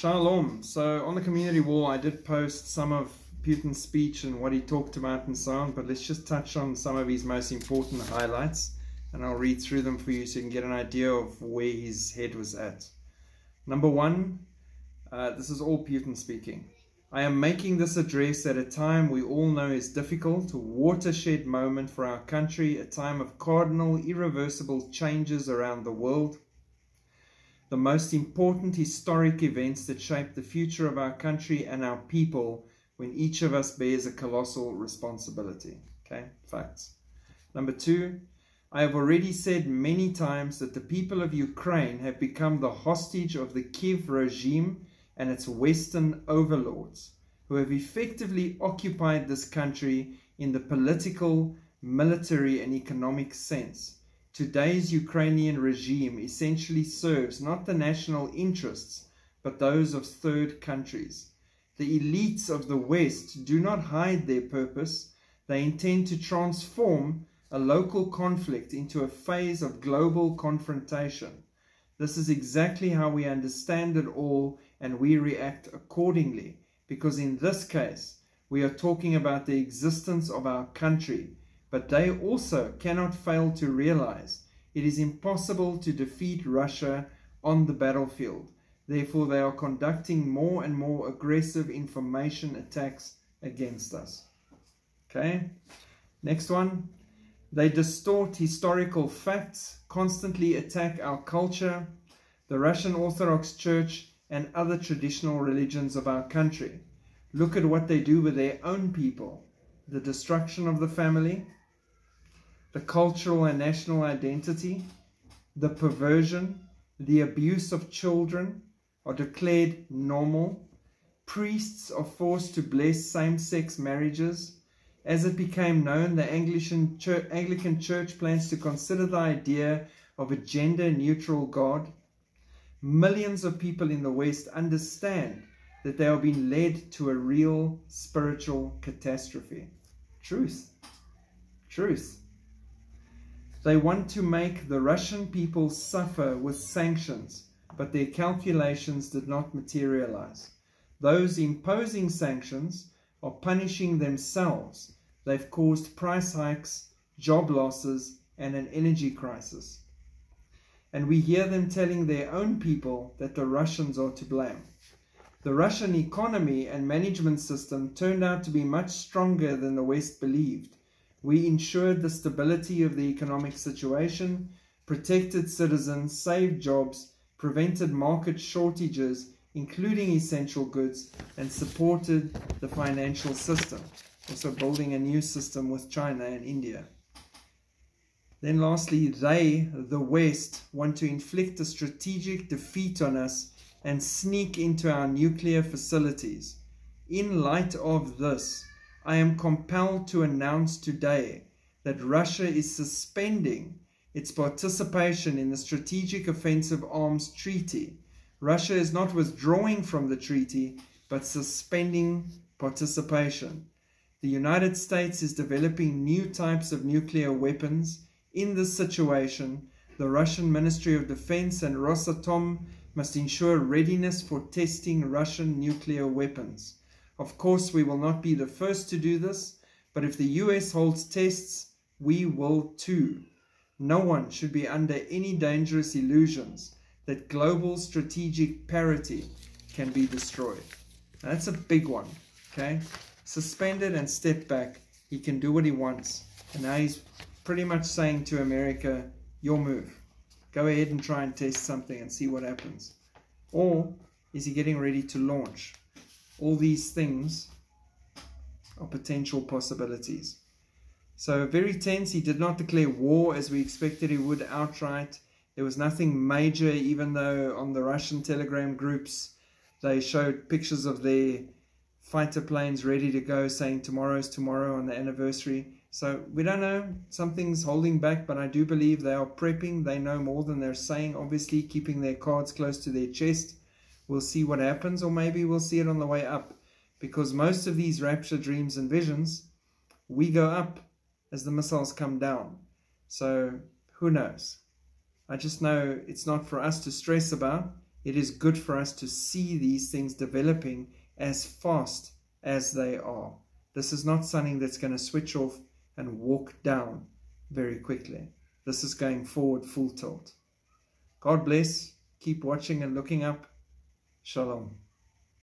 Shalom. So on the community wall, I did post some of Putin's speech and what he talked about and so on, but let's just touch on some of his most important highlights and I'll read through them for you so you can get an idea of where his head was at. Number one, uh, this is all Putin speaking. I am making this address at a time we all know is difficult, a watershed moment for our country, a time of cardinal, irreversible changes around the world the most important historic events that shape the future of our country and our people when each of us bears a colossal responsibility. Okay, facts. Number two, I have already said many times that the people of Ukraine have become the hostage of the Kiev regime and its Western overlords, who have effectively occupied this country in the political, military, and economic sense Today's Ukrainian regime essentially serves not the national interests, but those of third countries. The elites of the West do not hide their purpose. They intend to transform a local conflict into a phase of global confrontation. This is exactly how we understand it all and we react accordingly, because in this case, we are talking about the existence of our country but they also cannot fail to realize it is impossible to defeat Russia on the battlefield. Therefore, they are conducting more and more aggressive information attacks against us. Okay, next one. They distort historical facts, constantly attack our culture, the Russian Orthodox Church, and other traditional religions of our country. Look at what they do with their own people the destruction of the family, the cultural and national identity, the perversion, the abuse of children are declared normal. Priests are forced to bless same sex marriages. As it became known, the Anglican Church, Anglican Church plans to consider the idea of a gender neutral God. Millions of people in the West understand that they are being led to a real spiritual catastrophe. Truth. Truth. They want to make the Russian people suffer with sanctions, but their calculations did not materialize. Those imposing sanctions are punishing themselves. They've caused price hikes, job losses, and an energy crisis. And we hear them telling their own people that the Russians are to blame. The Russian economy and management system turned out to be much stronger than the West believed. We ensured the stability of the economic situation, protected citizens, saved jobs, prevented market shortages, including essential goods, and supported the financial system. Also building a new system with China and India. Then lastly, they, the West, want to inflict a strategic defeat on us and sneak into our nuclear facilities. In light of this, I am compelled to announce today that Russia is suspending its participation in the Strategic Offensive Arms Treaty. Russia is not withdrawing from the treaty, but suspending participation. The United States is developing new types of nuclear weapons. In this situation, the Russian Ministry of Defense and Rosatom must ensure readiness for testing Russian nuclear weapons. Of course, we will not be the first to do this, but if the US holds tests, we will too. No one should be under any dangerous illusions that global strategic parity can be destroyed. Now, that's a big one, okay? Suspended and step back. He can do what he wants. And now he's pretty much saying to America, your move. Go ahead and try and test something and see what happens. Or is he getting ready to launch? All these things are potential possibilities. So very tense. He did not declare war as we expected he would outright. There was nothing major, even though on the Russian telegram groups they showed pictures of their fighter planes ready to go, saying tomorrow's tomorrow on the anniversary. So we don't know. Something's holding back, but I do believe they are prepping. They know more than they're saying, obviously, keeping their cards close to their chest we'll see what happens, or maybe we'll see it on the way up. Because most of these rapture dreams and visions, we go up as the missiles come down. So who knows? I just know it's not for us to stress about. it is good for us to see these things developing as fast as they are. This is not something that's going to switch off and walk down very quickly. This is going forward full tilt. God bless. Keep watching and looking up. Shalom.